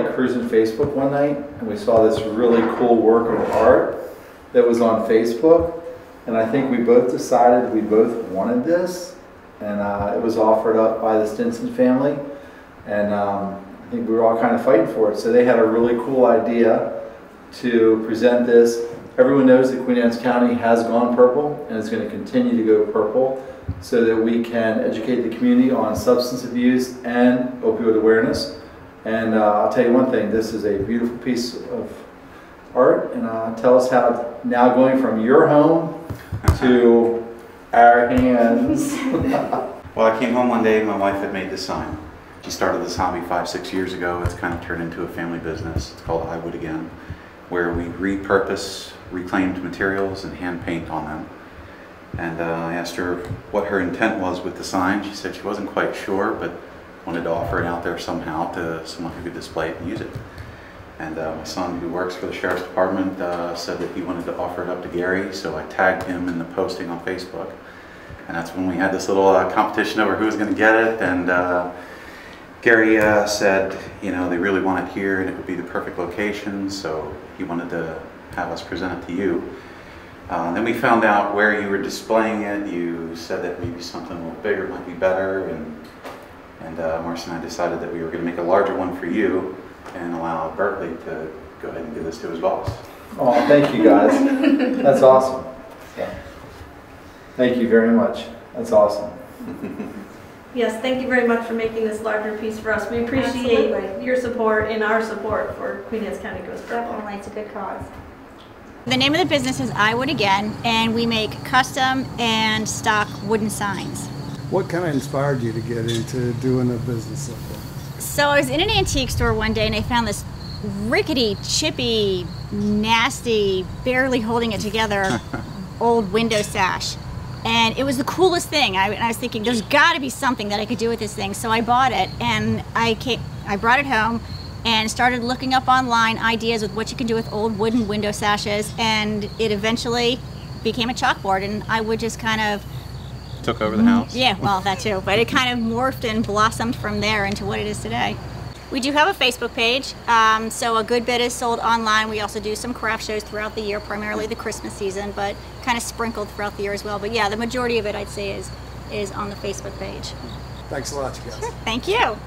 cruising Facebook one night and we saw this really cool work of art that was on Facebook. And I think we both decided we both wanted this. And uh, it was offered up by the Stinson family. And um, I think we were all kind of fighting for it. So they had a really cool idea to present this. Everyone knows that Queen Anne's County has gone purple and is going to continue to go purple so that we can educate the community on substance abuse and opioid awareness. And uh, I'll tell you one thing, this is a beautiful piece of art and uh, tell us how now going from your home to our hands. well, I came home one day and my wife had made this sign. She started this hobby five, six years ago. It's kind of turned into a family business. It's called iWood Again, where we repurpose reclaimed materials and hand paint on them. And uh, I asked her what her intent was with the sign. She said she wasn't quite sure, but wanted to offer it out there somehow to someone who could display it and use it. And uh, my son, who works for the Sheriff's Department, uh, said that he wanted to offer it up to Gary, so I tagged him in the posting on Facebook. And that's when we had this little uh, competition over who was going to get it. And uh, Gary uh, said, you know, they really want it here and it would be the perfect location, so he wanted to have us present it to you. Uh, then we found out where you were displaying it. You said that maybe something a little bigger might be better, and and uh, Marci and I decided that we were going to make a larger one for you and allow Burkeley to go ahead and give this to his boss. Oh, thank you guys. That's awesome. Thank you very much. That's awesome. Yes, thank you very much for making this larger piece for us. We appreciate Absolutely. your support and our support for Queen Anne's County Goes Purple. Definitely, it's a good cause. The name of the business is iWood Again, and we make custom and stock wooden signs. What kind of inspired you to get into doing a business like that? So I was in an antique store one day and I found this rickety, chippy, nasty, barely holding it together old window sash. And it was the coolest thing. I, I was thinking, there's got to be something that I could do with this thing. So I bought it and I came, I brought it home and started looking up online ideas with what you can do with old wooden window sashes. And it eventually became a chalkboard, and I would just kind of Took over the house? yeah, well, that too. But it kind of morphed and blossomed from there into what it is today. We do have a Facebook page, um, so a good bit is sold online. We also do some craft shows throughout the year, primarily the Christmas season, but kind of sprinkled throughout the year as well. But yeah, the majority of it, I'd say, is is on the Facebook page. Thanks a lot, you guys. Thank you.